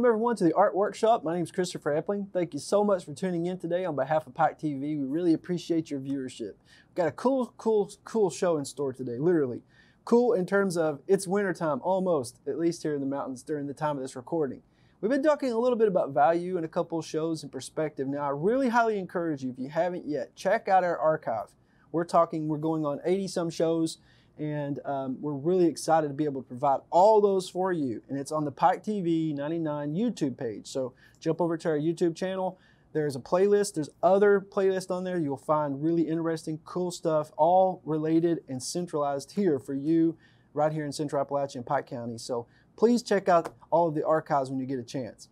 welcome everyone to the Art Workshop. My name is Christopher Epling. Thank you so much for tuning in today on behalf of Pike TV. We really appreciate your viewership. We've got a cool, cool, cool show in store today, literally. Cool in terms of it's wintertime, almost, at least here in the mountains during the time of this recording. We've been talking a little bit about value in a couple shows and perspective. Now, I really highly encourage you, if you haven't yet, check out our archive. We're talking, we're going on 80 some shows and um, we're really excited to be able to provide all those for you. And it's on the Pike TV 99 YouTube page. So jump over to our YouTube channel. There's a playlist. There's other playlists on there. You'll find really interesting, cool stuff, all related and centralized here for you, right here in Central Appalachia and Pike County. So please check out all of the archives when you get a chance.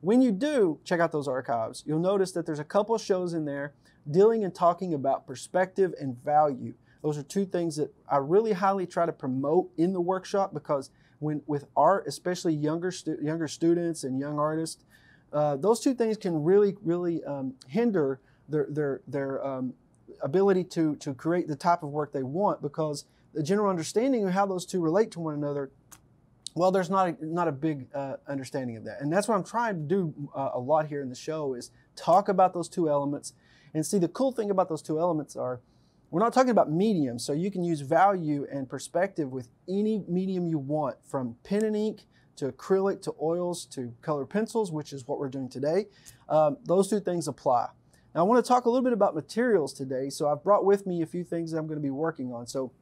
When you do check out those archives, you'll notice that there's a couple shows in there dealing and talking about perspective and value. Those are two things that I really highly try to promote in the workshop because when with art, especially younger stu- younger students and young artists, uh, those two things can really really um, hinder their their their um, ability to to create the type of work they want because the general understanding of how those two relate to one another well there's not a, not a big uh, understanding of that. And that's what i'm trying to do uh, a lot here in the show is talk about those two elements. And see the cool thing about those two elements are we're not talking about medium, so you can use value and perspective with any medium you want, from pen and ink to acrylic to oils to color pencils, which is what we're doing today. Um, those two things apply. Now, I want to talk a little bit about materials today, so I've brought with me a few things that I'm going to be working on. So,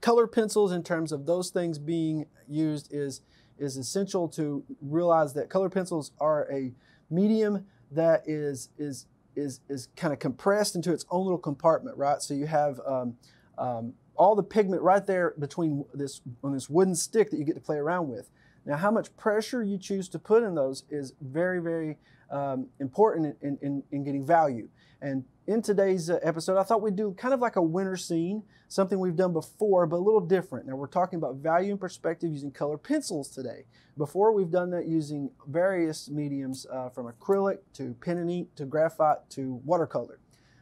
color pencils, in terms of those things being used, is is essential to realize that color pencils are a medium that is is is, is kind of compressed into its own little compartment, right? So you have um, um, all the pigment right there between this on this wooden stick that you get to play around with. Now, how much pressure you choose to put in those is very, very um, important in, in, in, getting value. And in today's uh, episode, I thought we'd do kind of like a winter scene, something we've done before, but a little different. Now, we're talking about value and perspective using color pencils today. Before, we've done that using various mediums uh, from acrylic to pen and ink to graphite to watercolor.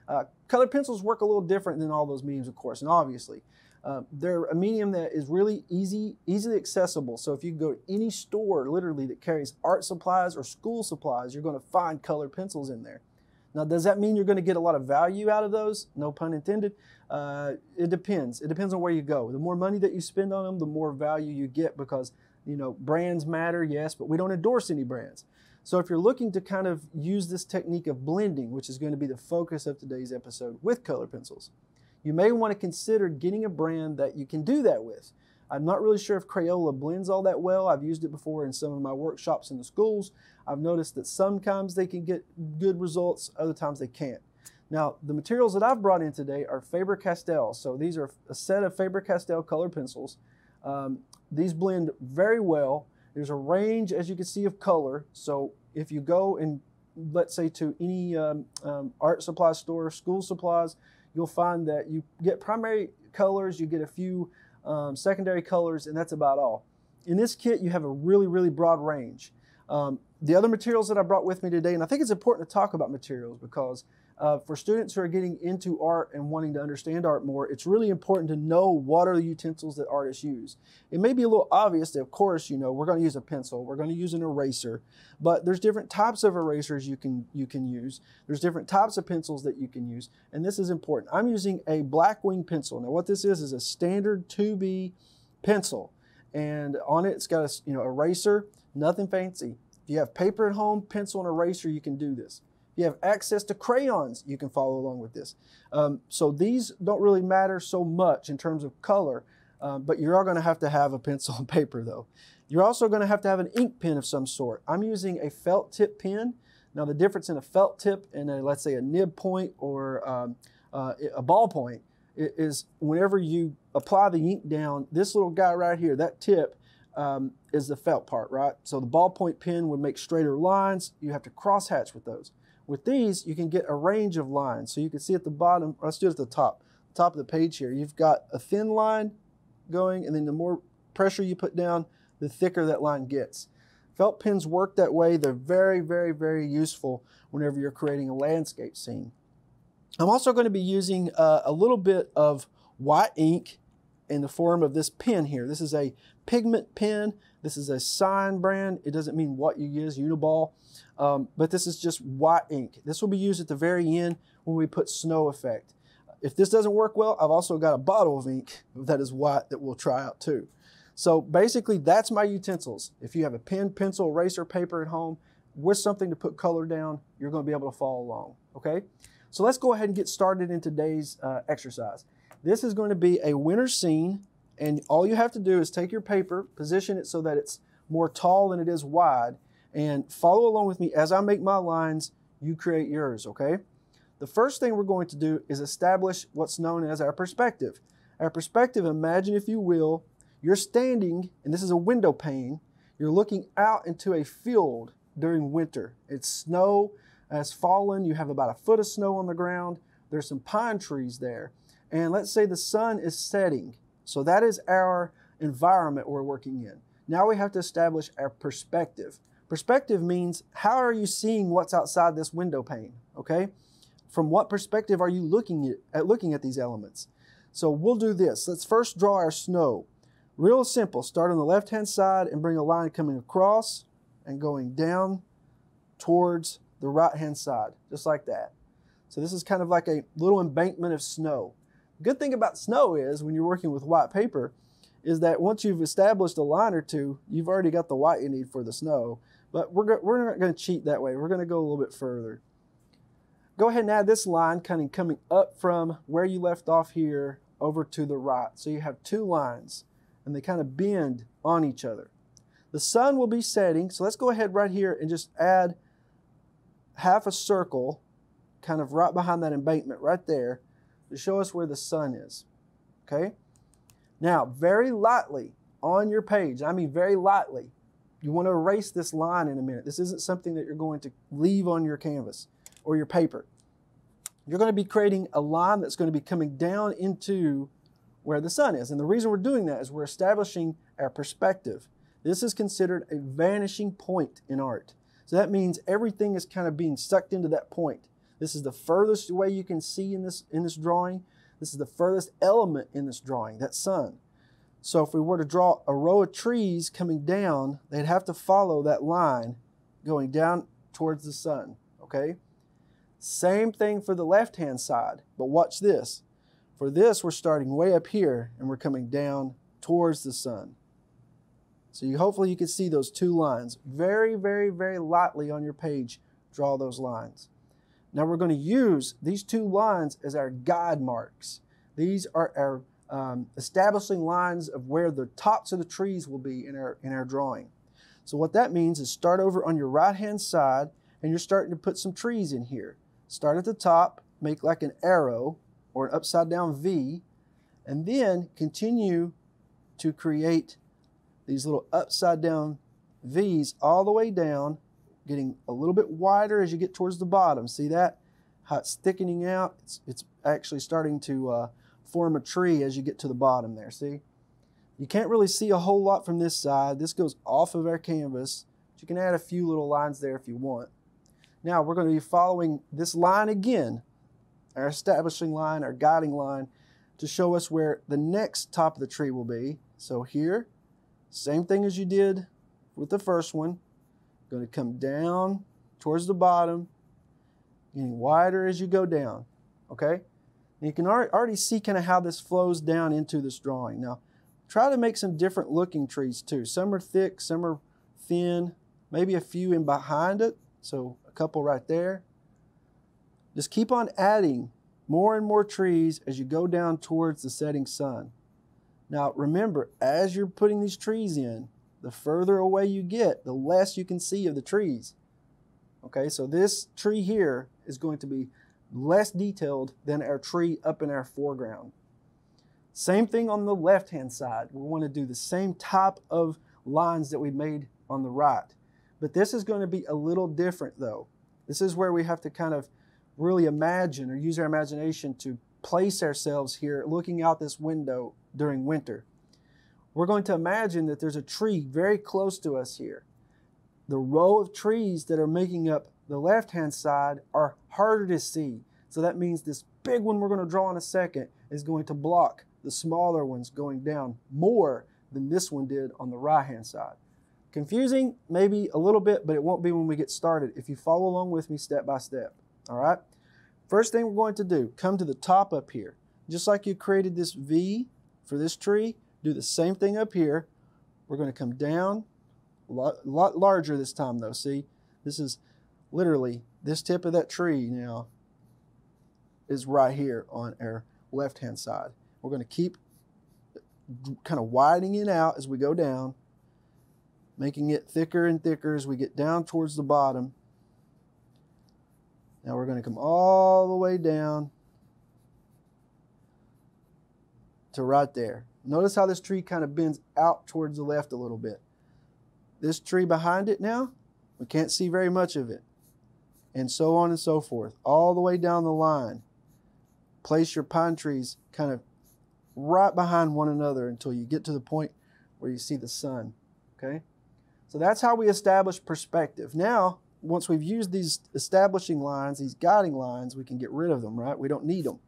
Uh, colored pencils work a little different than all those mediums, of course, and obviously. Uh, they're a medium that is really easy, easily accessible. So if you go to any store, literally, that carries art supplies or school supplies, you're going to find colored pencils in there. Now, does that mean you're going to get a lot of value out of those? No pun intended. Uh, it depends. It depends on where you go. The more money that you spend on them, the more value you get because you know brands matter, yes, but we don't endorse any brands. So if you're looking to kind of use this technique of blending, which is going to be the focus of today's episode with color pencils, you may want to consider getting a brand that you can do that with. I'm not really sure if Crayola blends all that well. I've used it before in some of my workshops in the schools. I've noticed that sometimes they can get good results, other times they can't. Now, the materials that I've brought in today are Faber-Castell. So these are a set of Faber-Castell color pencils. Um, these blend very well. There's a range, as you can see, of color. So if you go and let's say to any um, um, art supply store, school supplies, you'll find that you get primary colors, you get a few um, secondary colors, and that's about all. In this kit, you have a really, really broad range. Um, the other materials that I brought with me today, and I think it's important to talk about materials because uh, for students who are getting into art and wanting to understand art more, it's really important to know what are the utensils that artists use. It may be a little obvious that, of course, you know, we're going to use a pencil, we're going to use an eraser, but there's different types of erasers you can you can use. There's different types of pencils that you can use, and this is important. I'm using a Blackwing pencil. Now, what this is is a standard 2B pencil, and on it, it's got a you know eraser, nothing fancy. If you have paper at home, pencil, and eraser, you can do this you have access to crayons, you can follow along with this. Um, so these don't really matter so much in terms of color, um, but you are going to have to have a pencil and paper though. You're also going to have to have an ink pen of some sort. I'm using a felt tip pen. Now the difference in a felt tip and a, let's say a nib point or um, uh, a ball point is whenever you apply the ink down, this little guy right here, that tip, um, is the felt part, right? So the ballpoint pen would make straighter lines. You have to cross hatch with those. With these, you can get a range of lines. So you can see at the bottom, let's do it at the top, top of the page here. You've got a thin line going, and then the more pressure you put down, the thicker that line gets. Felt pens work that way. They're very, very, very useful whenever you're creating a landscape scene. I'm also going to be using uh, a little bit of white ink in the form of this pen here. This is a pigment pen. This is a sign brand. It doesn't mean what you use, Uniball. Um, but this is just white ink. This will be used at the very end when we put snow effect. If this doesn't work well, I've also got a bottle of ink that is white that we'll try out too. So basically that's my utensils. If you have a pen, pencil, eraser, paper at home with something to put color down, you're gonna be able to follow along, okay? So let's go ahead and get started in today's uh, exercise. This is going to be a winter scene and all you have to do is take your paper, position it so that it's more tall than it is wide, and follow along with me as I make my lines, you create yours, okay? The first thing we're going to do is establish what's known as our perspective. Our perspective, imagine if you will, you're standing, and this is a window pane, you're looking out into a field during winter. It's snow has fallen, you have about a foot of snow on the ground, there's some pine trees there, and let's say the sun is setting so that is our environment we're working in. Now we have to establish our perspective. Perspective means how are you seeing what's outside this window pane, okay? From what perspective are you looking at, looking at these elements? So we'll do this. Let's first draw our snow. Real simple. Start on the left-hand side and bring a line coming across and going down towards the right-hand side, just like that. So this is kind of like a little embankment of snow. Good thing about snow is when you're working with white paper is that once you've established a line or two, you've already got the white you need for the snow. But we're, we're not going to cheat that way. We're going to go a little bit further. Go ahead and add this line kind of coming up from where you left off here over to the right. So you have two lines and they kind of bend on each other. The sun will be setting, so let's go ahead right here and just add half a circle kind of right behind that embankment right there to show us where the sun is. Okay? Now, very lightly on your page, I mean very lightly, you want to erase this line in a minute. This isn't something that you're going to leave on your canvas or your paper. You're going to be creating a line that's going to be coming down into where the sun is. And the reason we're doing that is we're establishing our perspective. This is considered a vanishing point in art. So that means everything is kind of being sucked into that point. This is the furthest way you can see in this, in this drawing. This is the furthest element in this drawing, that sun. So if we were to draw a row of trees coming down, they'd have to follow that line going down towards the sun, okay? Same thing for the left-hand side, but watch this. For this, we're starting way up here and we're coming down towards the sun. So you hopefully you can see those two lines. Very, very, very lightly on your page, draw those lines. Now we're going to use these two lines as our guide marks. These are our um, establishing lines of where the tops of the trees will be in our, in our drawing. So what that means is start over on your right hand side and you're starting to put some trees in here. Start at the top, make like an arrow or an upside down V, and then continue to create these little upside down V's all the way down getting a little bit wider as you get towards the bottom. See that? How it's thickening out. It's, it's actually starting to uh, form a tree as you get to the bottom there. See? You can't really see a whole lot from this side. This goes off of our canvas. But you can add a few little lines there if you want. Now we're going to be following this line again, our establishing line, our guiding line, to show us where the next top of the tree will be. So here, same thing as you did with the first one. Going to come down towards the bottom, getting wider as you go down. Okay? And you can already see kind of how this flows down into this drawing. Now, try to make some different looking trees too. Some are thick, some are thin, maybe a few in behind it. So a couple right there. Just keep on adding more and more trees as you go down towards the setting sun. Now remember, as you're putting these trees in, the further away you get, the less you can see of the trees. Okay, so this tree here is going to be less detailed than our tree up in our foreground. Same thing on the left-hand side. We want to do the same type of lines that we made on the right. But this is going to be a little different though. This is where we have to kind of really imagine or use our imagination to place ourselves here looking out this window during winter. We're going to imagine that there's a tree very close to us here. The row of trees that are making up the left-hand side are harder to see. So that means this big one we're going to draw in a second is going to block the smaller ones going down more than this one did on the right hand side. Confusing, maybe a little bit, but it won't be when we get started if you follow along with me step by step. All right? First thing we're going to do, come to the top up here. Just like you created this V for this tree, do the same thing up here. We're going to come down, a lot, lot larger this time though, see? This is literally this tip of that tree now is right here on our left hand side. We're going to keep kind of widening it out as we go down, making it thicker and thicker as we get down towards the bottom. Now we're going to come all the way down to right there. Notice how this tree kind of bends out towards the left a little bit. This tree behind it now, we can't see very much of it. And so on and so forth, all the way down the line. Place your pine trees kind of right behind one another until you get to the point where you see the sun. Okay? So that's how we establish perspective. Now, once we've used these establishing lines, these guiding lines, we can get rid of them, right? We don't need them.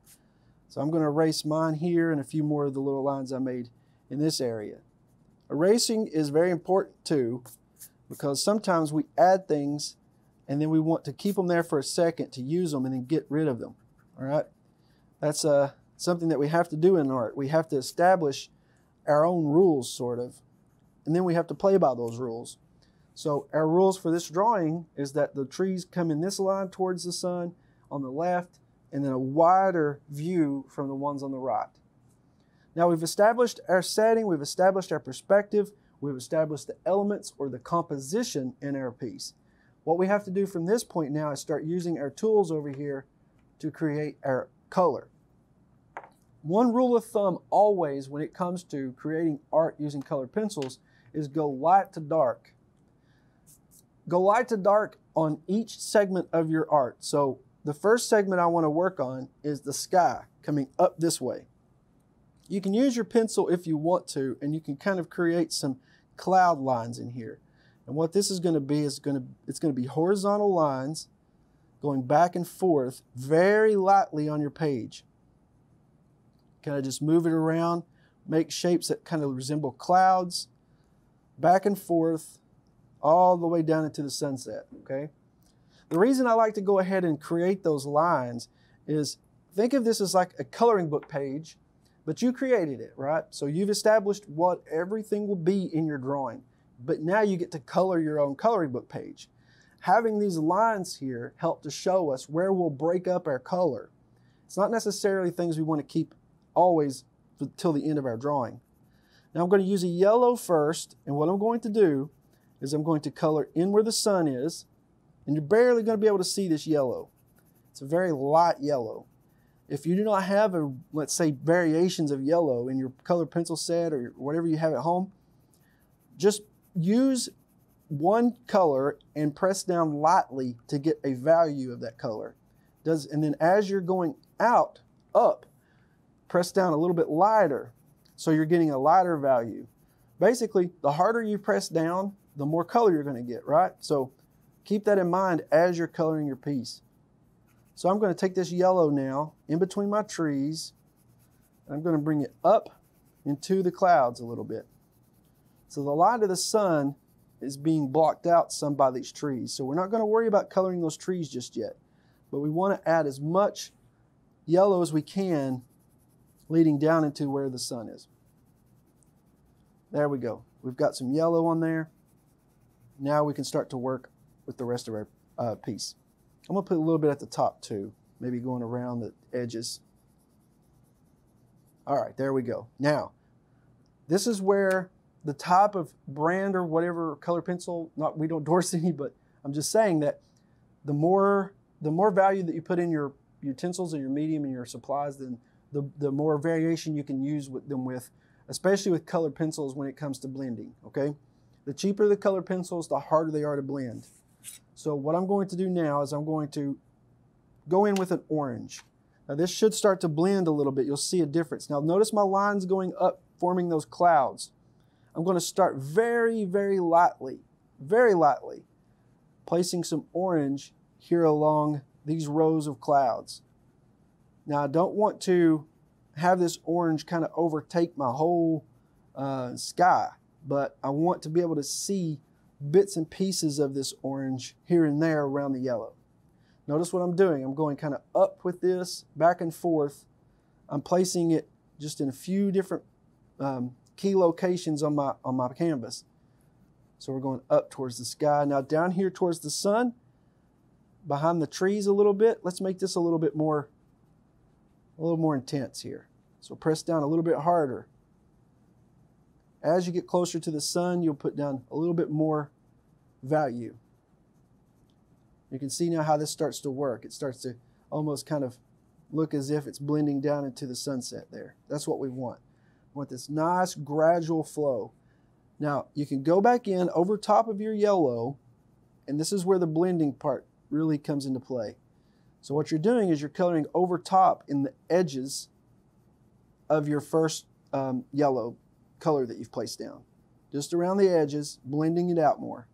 So I'm going to erase mine here and a few more of the little lines I made in this area. Erasing is very important too because sometimes we add things and then we want to keep them there for a second to use them and then get rid of them. All right? That's uh, something that we have to do in art. We have to establish our own rules, sort of, and then we have to play by those rules. So our rules for this drawing is that the trees come in this line towards the sun on the left, and then a wider view from the ones on the right. Now we've established our setting, we've established our perspective, we've established the elements or the composition in our piece. What we have to do from this point now is start using our tools over here to create our color. One rule of thumb always when it comes to creating art using colored pencils is go light to dark. Go light to dark on each segment of your art. So the first segment I want to work on is the sky coming up this way. You can use your pencil if you want to, and you can kind of create some cloud lines in here. And what this is going to be is going to it's going to be horizontal lines going back and forth very lightly on your page. Kind of just move it around, make shapes that kind of resemble clouds, back and forth, all the way down into the sunset, okay? The reason I like to go ahead and create those lines is think of this as like a coloring book page, but you created it, right? So you've established what everything will be in your drawing, but now you get to color your own coloring book page. Having these lines here help to show us where we'll break up our color. It's not necessarily things we want to keep always till the end of our drawing. Now I'm going to use a yellow first, and what I'm going to do is I'm going to color in where the sun is, and you're barely going to be able to see this yellow. It's a very light yellow. If you do not have, a, let's say, variations of yellow in your color pencil set or whatever you have at home, just use one color and press down lightly to get a value of that color. Does and then as you're going out, up, press down a little bit lighter so you're getting a lighter value. Basically, the harder you press down, the more color you're going to get, right? So Keep that in mind as you're coloring your piece. So I'm going to take this yellow now in between my trees. and I'm going to bring it up into the clouds a little bit. So the light of the sun is being blocked out some by these trees. So we're not going to worry about coloring those trees just yet. But we want to add as much yellow as we can leading down into where the sun is. There we go. We've got some yellow on there. Now we can start to work with the rest of our uh, piece. I'm to put a little bit at the top too, maybe going around the edges. All right, there we go. Now, this is where the type of brand or whatever color pencil, not we don't endorse any, but I'm just saying that the more the more value that you put in your utensils and your medium and your supplies, then the, the more variation you can use with them with, especially with colored pencils when it comes to blending, okay? The cheaper the colored pencils, the harder they are to blend. So what I'm going to do now is I'm going to go in with an orange. Now this should start to blend a little bit. You'll see a difference. Now notice my lines going up, forming those clouds. I'm going to start very, very lightly, very lightly, placing some orange here along these rows of clouds. Now I don't want to have this orange kind of overtake my whole uh, sky, but I want to be able to see bits and pieces of this orange here and there around the yellow. Notice what I'm doing. I'm going kind of up with this, back and forth. I'm placing it just in a few different um, key locations on my, on my canvas. So we're going up towards the sky. Now down here towards the sun, behind the trees a little bit, let's make this a little bit more, a little more intense here. So press down a little bit harder. As you get closer to the sun, you'll put down a little bit more value. You can see now how this starts to work. It starts to almost kind of look as if it's blending down into the sunset there. That's what we want. We want this nice gradual flow. Now, you can go back in over top of your yellow, and this is where the blending part really comes into play. So what you're doing is you're coloring over top in the edges of your first um, yellow color that you've placed down. Just around the edges, blending it out more.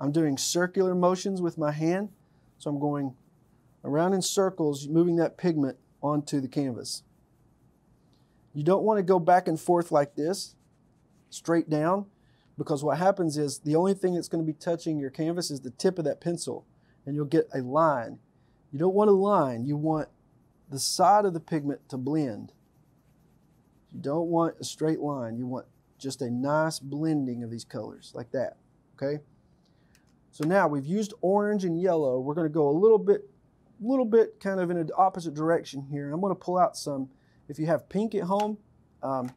I'm doing circular motions with my hand, so I'm going around in circles, moving that pigment onto the canvas. You don't want to go back and forth like this, straight down, because what happens is the only thing that's going to be touching your canvas is the tip of that pencil, and you'll get a line. You don't want a line, you want the side of the pigment to blend. You don't want a straight line, you want just a nice blending of these colors, like that, okay? So now we've used orange and yellow. We're going to go a little bit, little bit kind of in an opposite direction here. And I'm going to pull out some, if you have pink at home, um,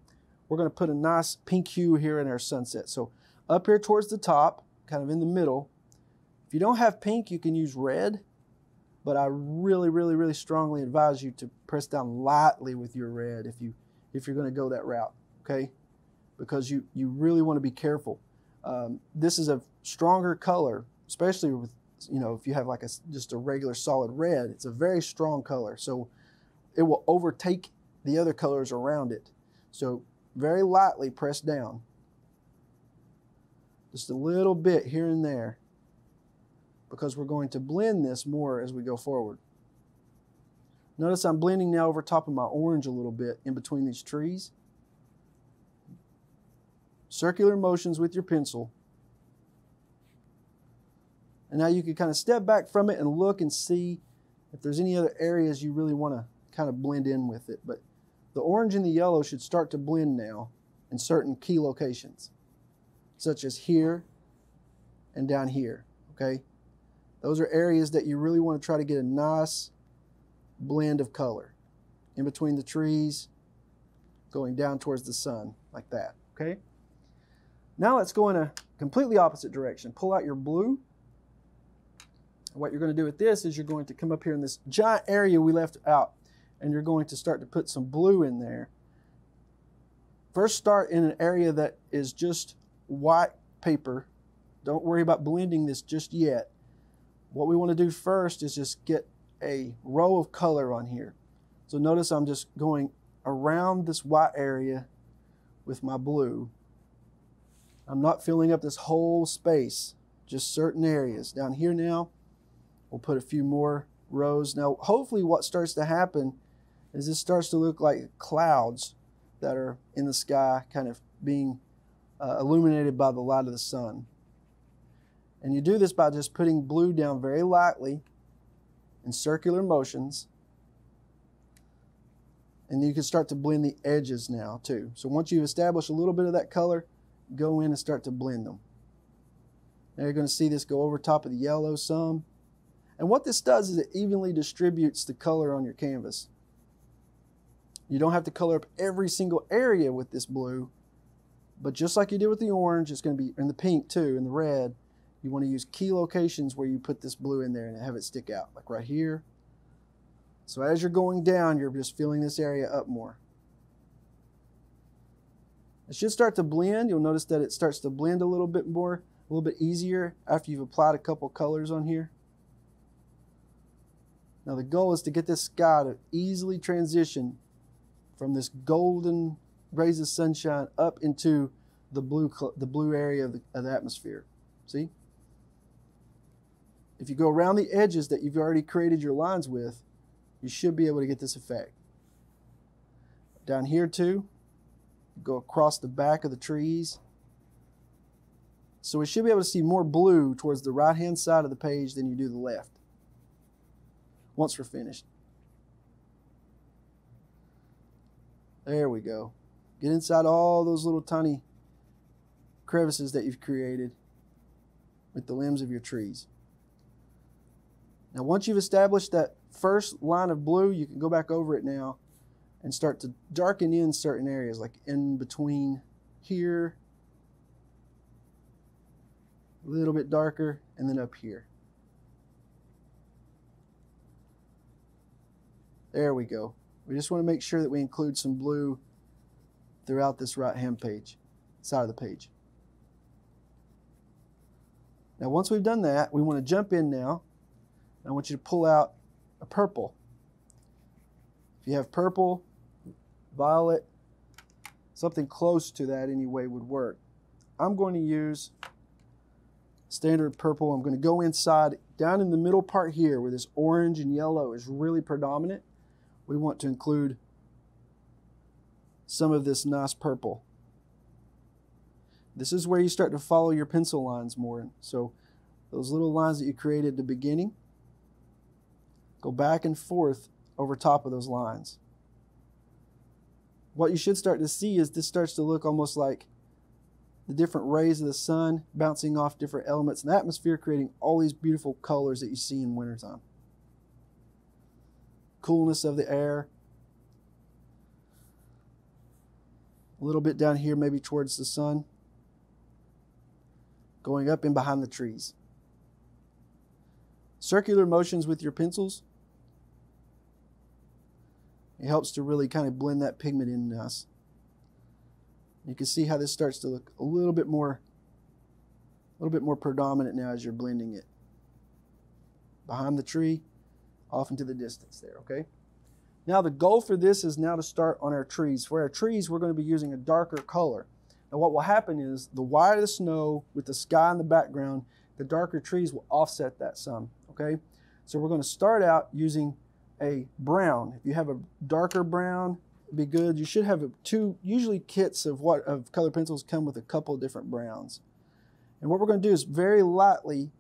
we're going to put a nice pink hue here in our sunset. So up here towards the top, kind of in the middle. If you don't have pink, you can use red, but I really, really, really strongly advise you to press down lightly with your red if you if you're going to go that route, okay? Because you you really want to be careful. Um, this is a stronger color, especially with you know if you have like a just a regular solid red. It's a very strong color, so it will overtake the other colors around it. So very lightly press down. Just a little bit here and there because we're going to blend this more as we go forward. Notice I'm blending now over top of my orange a little bit in between these trees. Circular motions with your pencil. And now you can kind of step back from it and look and see if there's any other areas you really want to kind of blend in with it. But the orange and the yellow should start to blend now in certain key locations, such as here and down here, okay? Those are areas that you really want to try to get a nice blend of color in between the trees, going down towards the sun, like that, okay? Now let's go in a completely opposite direction. Pull out your blue. What you're going to do with this is you're going to come up here in this giant area we left out and you're going to start to put some blue in there. First start in an area that is just white paper. Don't worry about blending this just yet. What we want to do first is just get a row of color on here. So notice I'm just going around this white area with my blue. I'm not filling up this whole space, just certain areas. Down here now, we'll put a few more rows. Now, hopefully what starts to happen is this starts to look like clouds that are in the sky kind of being uh, illuminated by the light of the sun. And you do this by just putting blue down very lightly in circular motions. And you can start to blend the edges now too. So once you've established a little bit of that color, go in and start to blend them. Now you're going to see this go over top of the yellow some. And what this does is it evenly distributes the color on your canvas. You don't have to color up every single area with this blue, but just like you did with the orange, it's going to be in the pink too, and the red. You want to use key locations where you put this blue in there and have it stick out, like right here. So as you're going down, you're just filling this area up more. It should start to blend. You'll notice that it starts to blend a little bit more, a little bit easier after you've applied a couple colors on here. Now the goal is to get this sky to easily transition from this golden rays of sunshine up into the blue, the blue area of the, of the atmosphere. See? If you go around the edges that you've already created your lines with, you should be able to get this effect. Down here too, Go across the back of the trees. So we should be able to see more blue towards the right hand side of the page than you do the left once we're finished. There we go. Get inside all those little tiny crevices that you've created with the limbs of your trees. Now, once you've established that first line of blue, you can go back over it now and start to darken in certain areas, like in between here, a little bit darker, and then up here. There we go. We just want to make sure that we include some blue throughout this right hand page, side of the page. Now once we've done that, we want to jump in now. I want you to pull out a purple. If you have purple, violet, something close to that anyway would work. I'm going to use standard purple. I'm going to go inside down in the middle part here where this orange and yellow is really predominant we want to include some of this nice purple. This is where you start to follow your pencil lines more. So those little lines that you created at the beginning, go back and forth over top of those lines. What you should start to see is this starts to look almost like the different rays of the sun bouncing off different elements in the atmosphere, creating all these beautiful colors that you see in wintertime coolness of the air. A little bit down here, maybe towards the sun. Going up and behind the trees. Circular motions with your pencils. It helps to really kind of blend that pigment in uh, us. You can see how this starts to look a little bit more a little bit more predominant now as you're blending it. Behind the tree, off into the distance there, okay? Now the goal for this is now to start on our trees. For our trees, we're going to be using a darker color. Now what will happen is the whiter the snow with the sky in the background, the darker trees will offset that some, okay? So we're going to start out using a brown. If you have a darker brown, be good. You should have two, usually kits of what of color pencils come with a couple different browns. And what we're going to do is very lightly,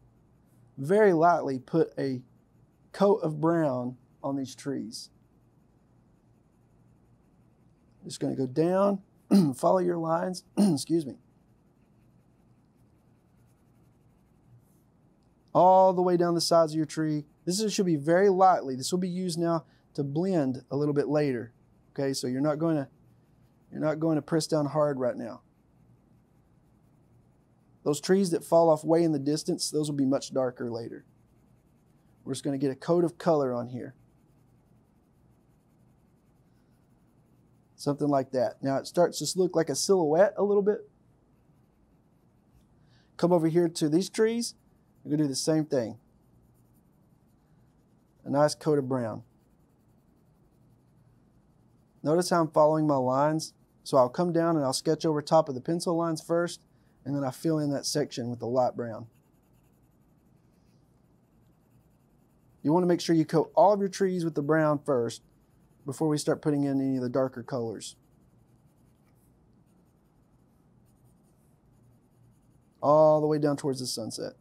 very lightly put a coat of brown on these trees. Just going to go down, follow your lines, excuse me. All the way down the sides of your tree. This is, should be very lightly. This will be used now to blend a little bit later. Okay, so you're not going to you're not going to press down hard right now. Those trees that fall off way in the distance, those will be much darker later. We're just going to get a coat of color on here. Something like that. Now it starts to look like a silhouette a little bit. Come over here to these trees. We're going to do the same thing. A nice coat of brown. Notice how I'm following my lines. So I'll come down and I'll sketch over top of the pencil lines first, and then I fill in that section with the light brown. You want to make sure you coat all of your trees with the brown first before we start putting in any of the darker colors. All the way down towards the sunset.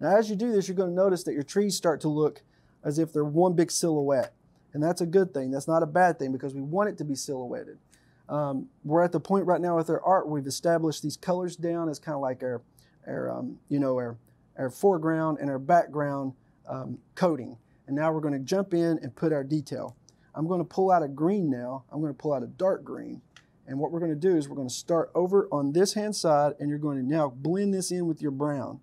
Now as you do this, you're going to notice that your trees start to look as if they're one big silhouette. And that's a good thing. That's not a bad thing because we want it to be silhouetted. Um, we're at the point right now with our art, we've established these colors down as kind of like our, our um, you know, our, our foreground and our background um, coating. And now we're going to jump in and put our detail. I'm going to pull out a green now. I'm going to pull out a dark green. And what we're going to do is we're going to start over on this hand side and you're going to now blend this in with your brown.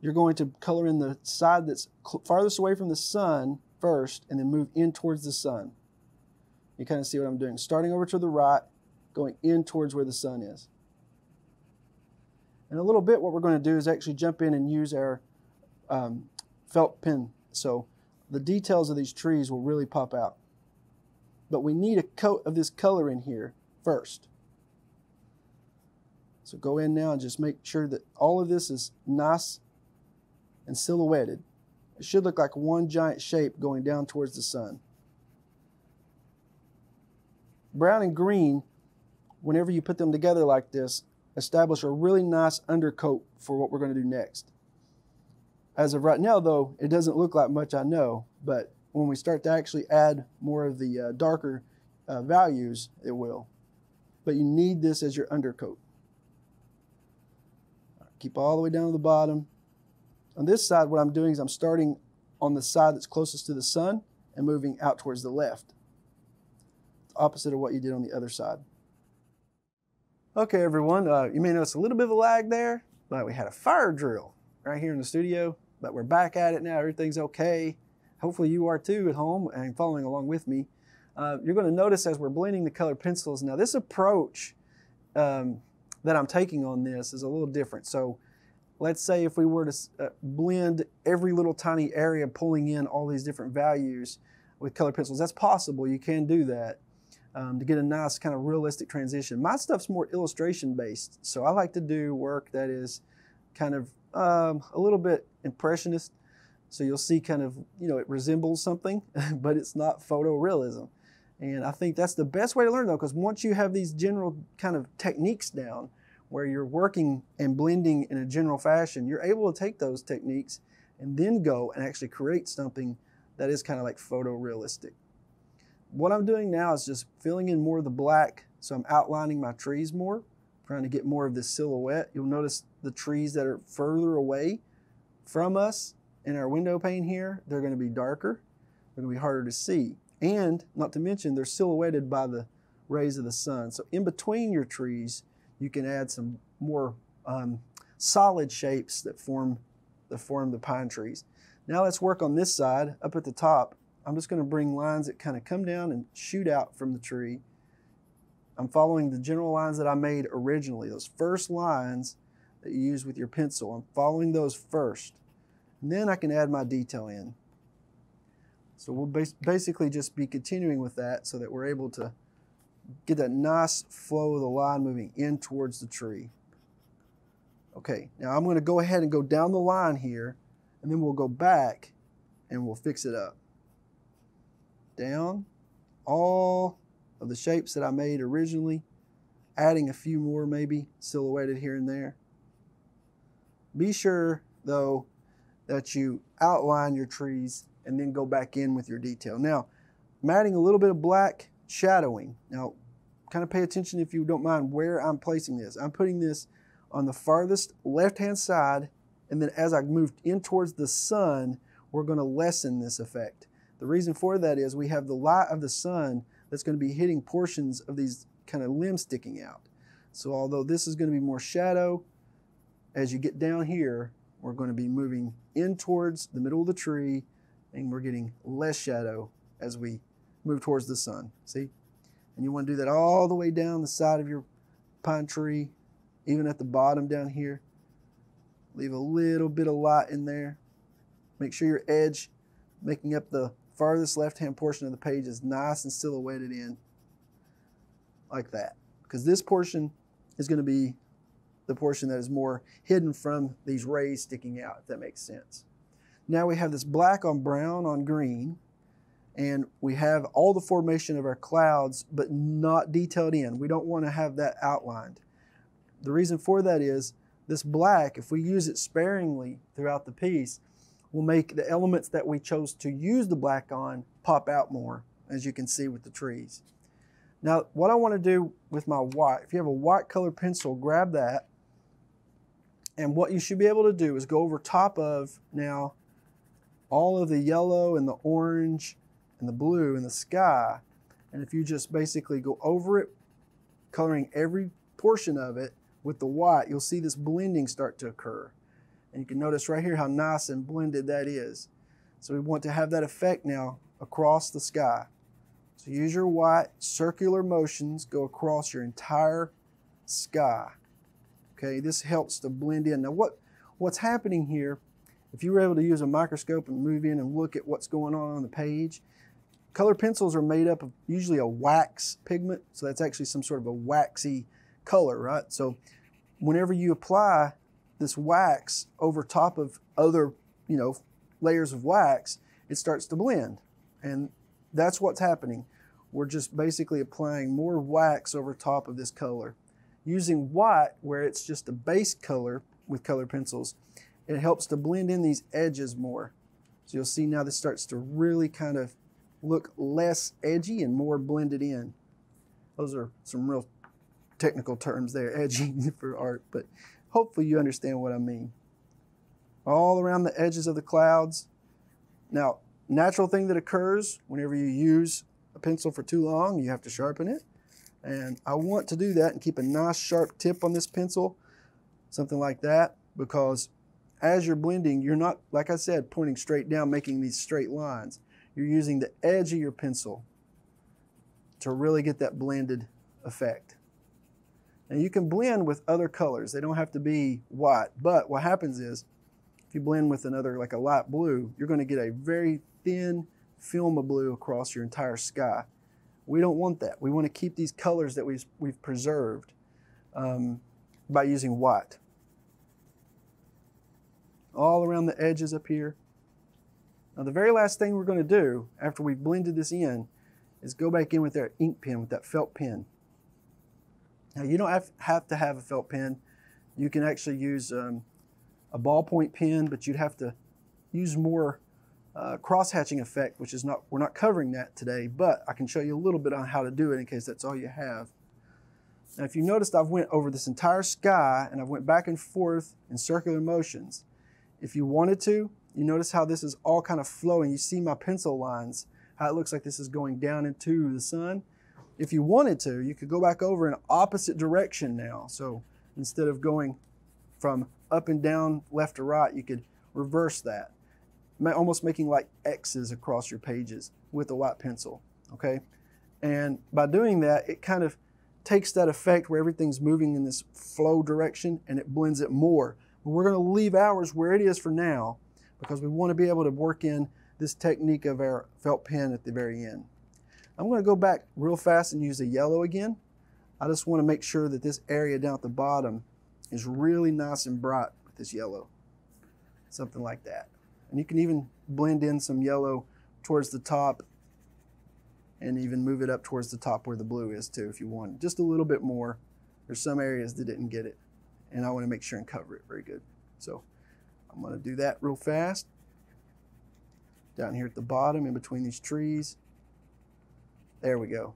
You're going to color in the side that's farthest away from the sun first and then move in towards the sun. You kind of see what I'm doing. Starting over to the right, going in towards where the sun is. In a little bit, what we're going to do is actually jump in and use our um, felt pen. So the details of these trees will really pop out. But we need a coat of this color in here first. So go in now and just make sure that all of this is nice and silhouetted. It should look like one giant shape going down towards the sun. Brown and green whenever you put them together like this, establish a really nice undercoat for what we're going to do next. As of right now, though, it doesn't look like much, I know, but when we start to actually add more of the uh, darker uh, values, it will. But you need this as your undercoat. Keep all the way down to the bottom. On this side, what I'm doing is I'm starting on the side that's closest to the sun and moving out towards the left. Opposite of what you did on the other side. Okay, everyone, uh, you may notice a little bit of a lag there, but we had a fire drill right here in the studio, but we're back at it now. Everything's okay. Hopefully you are too at home and following along with me. Uh, you're going to notice as we're blending the colored pencils, now this approach um, that I'm taking on this is a little different. So let's say if we were to uh, blend every little tiny area, pulling in all these different values with color pencils, that's possible. You can do that um, to get a nice kind of realistic transition. My stuff's more illustration based, so I like to do work that is kind of um, a little bit impressionist. So you'll see kind of, you know, it resembles something, but it's not photorealism. And I think that's the best way to learn though, because once you have these general kind of techniques down where you're working and blending in a general fashion, you're able to take those techniques and then go and actually create something that is kind of like photorealistic. What I'm doing now is just filling in more of the black. So I'm outlining my trees more, trying to get more of this silhouette. You'll notice the trees that are further away from us in our window pane here, they're going to be darker. They're to be harder to see. And not to mention, they're silhouetted by the rays of the sun. So in between your trees, you can add some more um, solid shapes that form, that form the pine trees. Now let's work on this side up at the top. I'm just going to bring lines that kind of come down and shoot out from the tree. I'm following the general lines that I made originally, those first lines that you use with your pencil. I'm following those first. And then I can add my detail in. So we'll bas basically just be continuing with that so that we're able to get that nice flow of the line moving in towards the tree. Okay, now I'm going to go ahead and go down the line here, and then we'll go back and we'll fix it up. Down, all of the shapes that I made originally, adding a few more maybe silhouetted here and there. Be sure, though, that you outline your trees and then go back in with your detail. Now, I'm adding a little bit of black shadowing. Now, kind of pay attention if you don't mind where I'm placing this. I'm putting this on the farthest left-hand side, and then as I move in towards the sun, we're going to lessen this effect. The reason for that is we have the light of the sun that's going to be hitting portions of these kind of limbs sticking out. So although this is going to be more shadow, as you get down here, we're going to be moving in towards the middle of the tree and we're getting less shadow as we move towards the sun. See? And you want to do that all the way down the side of your pine tree, even at the bottom down here. Leave a little bit of light in there. Make sure your edge, making up the farthest left-hand portion of the page, is nice and silhouetted in like that. Because this portion is going to be the portion that is more hidden from these rays sticking out, if that makes sense. Now we have this black on brown on green, and we have all the formation of our clouds, but not detailed in. We don't want to have that outlined. The reason for that is this black, if we use it sparingly throughout the piece, will make the elements that we chose to use the black on pop out more, as you can see with the trees. Now, what I want to do with my white, if you have a white color pencil, grab that. And what you should be able to do is go over top of now all of the yellow and the orange and the blue in the sky. And if you just basically go over it, coloring every portion of it with the white, you'll see this blending start to occur. And you can notice right here how nice and blended that is. So we want to have that effect now across the sky. So use your white circular motions, go across your entire sky. Okay, this helps to blend in. Now what, what's happening here if you were able to use a microscope and move in and look at what's going on on the page, color pencils are made up of usually a wax pigment. So that's actually some sort of a waxy color, right? So whenever you apply this wax over top of other, you know, layers of wax, it starts to blend. And that's what's happening. we're just basically applying more wax over top of this color. Using white, where it's just a base color with color pencils, it helps to blend in these edges more. So you'll see now this starts to really kind of look less edgy and more blended in. Those are some real technical terms there, edgy for art, but hopefully you understand what I mean. All around the edges of the clouds. Now, natural thing that occurs whenever you use a pencil for too long, you have to sharpen it. And I want to do that and keep a nice sharp tip on this pencil, something like that, because as you're blending, you're not, like I said, pointing straight down, making these straight lines. You're using the edge of your pencil to really get that blended effect. And you can blend with other colors. They don't have to be white. But what happens is, if you blend with another, like a light blue, you're going to get a very thin film of blue across your entire sky. We don't want that. We want to keep these colors that we've, we've preserved um, by using white. All around the edges up here. Now the very last thing we're going to do after we've blended this in is go back in with our ink pen, with that felt pen. Now you don't have, to have a felt pen. You can actually use um, a ballpoint pen, but you'd have to use more uh, cross-hatching effect, which is not, we're not covering that today, but I can show you a little bit on how to do it in case that's all you have. Now if you noticed I've went over this entire sky and I've went back and forth in circular motions. If you wanted to, you notice how this is all kind of flowing. You see my pencil lines, how it looks like this is going down into the sun. If you wanted to, you could go back over in opposite direction now. So instead of going from up and down, left to right, you could reverse that, almost making like X's across your pages with a white pencil, okay? And by doing that, it kind of takes that effect where everything's moving in this flow direction and it blends it more. But we're going to leave ours where it is for now because we want to be able to work in this technique of our felt pen at the very end. I'm going to go back real fast and use the yellow again. I just want to make sure that this area down at the bottom is really nice and bright with this yellow. Something like that. And you can even blend in some yellow towards the top and even move it up towards the top where the blue is too if you want. Just a little bit more. There's some areas that didn't get it and I want to make sure and cover it very good. So I'm going to do that real fast. Down here at the bottom in between these trees. There we go.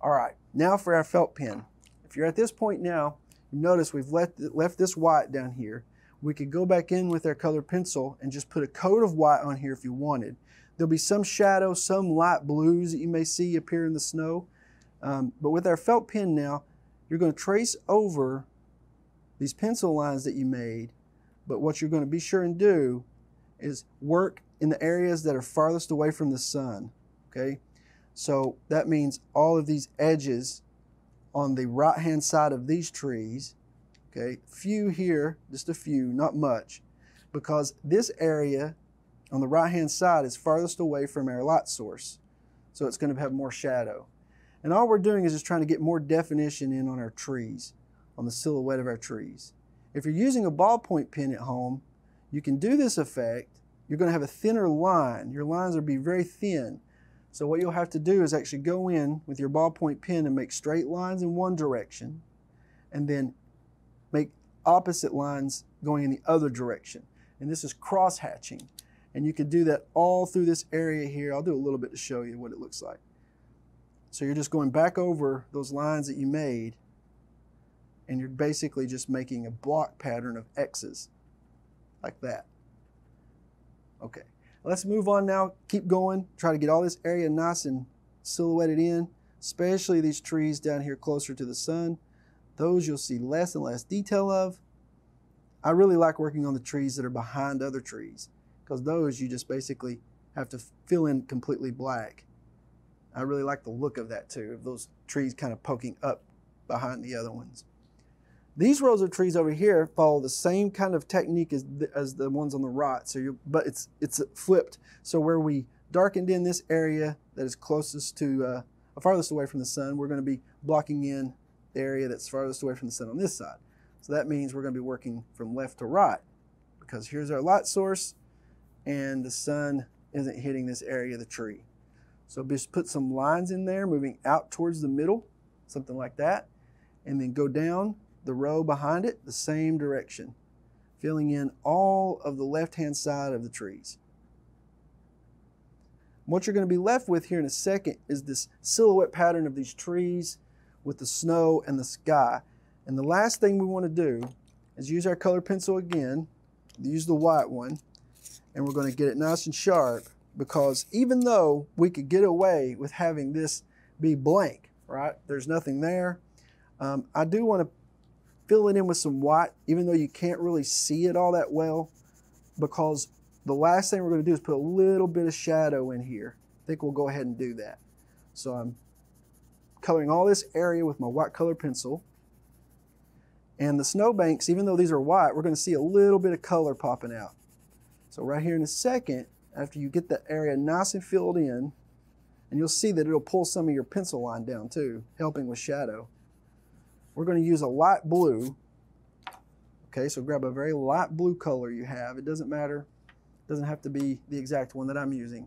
All right, now for our felt pen. If you're at this point now, you notice we've left, left this white down here. We could go back in with our colored pencil and just put a coat of white on here if you wanted. There'll be some shadow, some light blues that you may see appear in the snow. Um, but with our felt pen now, you're going to trace over these pencil lines that you made but what you're going to be sure and do is work in the areas that are farthest away from the sun. Okay? So that means all of these edges on the right hand side of these trees. Okay? Few here, just a few, not much. Because this area on the right hand side is farthest away from our light source. So it's going to have more shadow. And all we're doing is just trying to get more definition in on our trees, on the silhouette of our trees. If you're using a ballpoint pen at home, you can do this effect. You're going to have a thinner line. Your lines will be very thin. So what you'll have to do is actually go in with your ballpoint pen and make straight lines in one direction and then make opposite lines going in the other direction. And this is cross hatching. And you can do that all through this area here. I'll do a little bit to show you what it looks like. So you're just going back over those lines that you made and you're basically just making a block pattern of X's like that. Okay, let's move on now. Keep going. Try to get all this area nice and silhouetted in, especially these trees down here closer to the sun. Those you'll see less and less detail of. I really like working on the trees that are behind other trees because those you just basically have to fill in completely black. I really like the look of that too, of those trees kind of poking up behind the other ones. These rows of trees over here follow the same kind of technique as the, as the ones on the right. So you, but it's it's flipped. So where we darkened in this area that is closest to uh, farthest away from the sun, we're going to be blocking in the area that's farthest away from the sun on this side. So that means we're going to be working from left to right because here's our light source and the sun isn't hitting this area of the tree. So just put some lines in there, moving out towards the middle, something like that. And then go down the row behind it the same direction, filling in all of the left-hand side of the trees. What you're going to be left with here in a second is this silhouette pattern of these trees with the snow and the sky. And the last thing we want to do is use our color pencil again, use the white one, and we're going to get it nice and sharp because even though we could get away with having this be blank, right? There's nothing there. Um, I do want to fill it in with some white, even though you can't really see it all that well, because the last thing we're going to do is put a little bit of shadow in here. I think we'll go ahead and do that. So I'm coloring all this area with my white color pencil. And the snowbanks, even though these are white, we're going to see a little bit of color popping out. So right here in a second, after you get that area nice and filled in, and you'll see that it'll pull some of your pencil line down too, helping with shadow. We're going to use a light blue. Okay, so grab a very light blue color you have. It doesn't matter. It doesn't have to be the exact one that I'm using.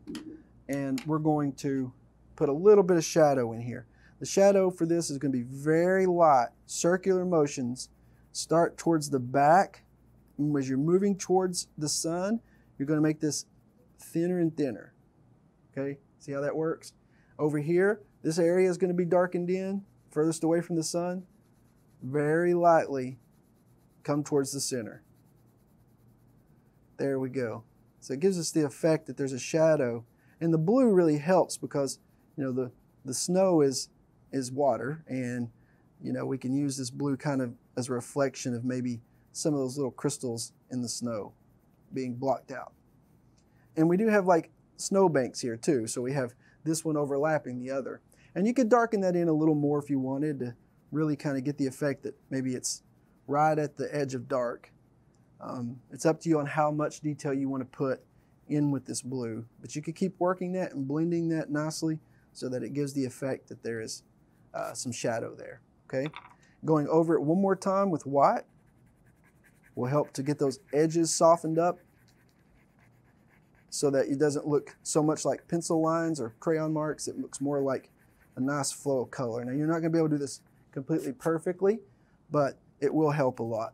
And we're going to put a little bit of shadow in here. The shadow for this is going to be very light, circular motions. Start towards the back. And as you're moving towards the sun, you're going to make this thinner and thinner. Okay, see how that works? Over here, this area is going to be darkened in, furthest away from the sun. Very lightly come towards the center. There we go. So it gives us the effect that there's a shadow. And the blue really helps because, you know, the, the snow is, is water and, you know, we can use this blue kind of as a reflection of maybe some of those little crystals in the snow being blocked out. And we do have like snow banks here too. So we have this one overlapping the other. And you could darken that in a little more if you wanted to really kind of get the effect that maybe it's right at the edge of dark. Um, it's up to you on how much detail you want to put in with this blue. But you could keep working that and blending that nicely so that it gives the effect that there is uh, some shadow there. Okay, Going over it one more time with white will help to get those edges softened up so that it doesn't look so much like pencil lines or crayon marks. It looks more like a nice flow of color. Now you're not going to be able to do this completely perfectly, but it will help a lot.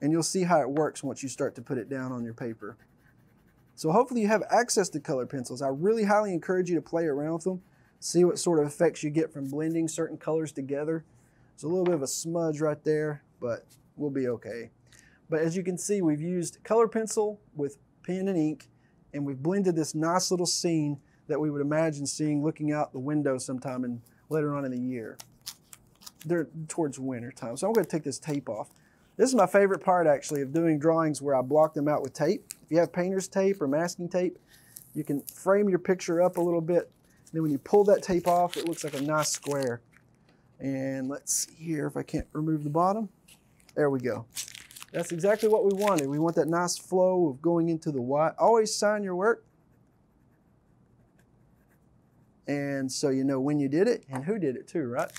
And you'll see how it works once you start to put it down on your paper. So hopefully you have access to color pencils. I really highly encourage you to play around with them. See what sort of effects you get from blending certain colors together. There's a little bit of a smudge right there, but we'll be okay. But as you can see, we've used color pencil with pen and ink and we've blended this nice little scene that we would imagine seeing looking out the window sometime in later on in the year. They're towards winter time. So I'm going to take this tape off. This is my favorite part actually of doing drawings where I block them out with tape. If you have painter's tape or masking tape, you can frame your picture up a little bit. Then when you pull that tape off, it looks like a nice square. And let's see here if I can't remove the bottom. There we go. That's exactly what we wanted. We want that nice flow of going into the white. Always sign your work. And so you know when you did it and who did it too, right?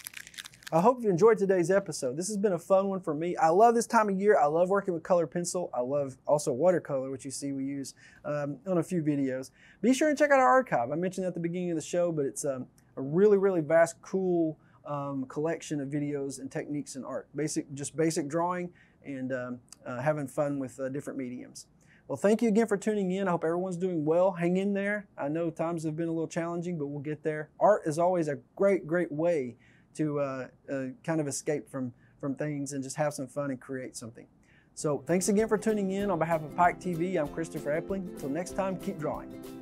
I hope you enjoyed today's episode. This has been a fun one for me. I love this time of year. I love working with color pencil. I love also watercolor, which you see we use um, on a few videos. Be sure and check out our archive. I mentioned at the beginning of the show, but it's um, a really, really vast, cool um, collection of videos and techniques in art. Basic, just basic drawing and um, uh, having fun with uh, different mediums. Well, thank you again for tuning in. I hope everyone's doing well. Hang in there. I know times have been a little challenging, but we'll get there. Art is always a great, great way to uh, uh kind of escape from, from things and just have some fun and create something. So thanks again for tuning in. On behalf of Pike TV, I'm Christopher Epling. Until next time, keep drawing.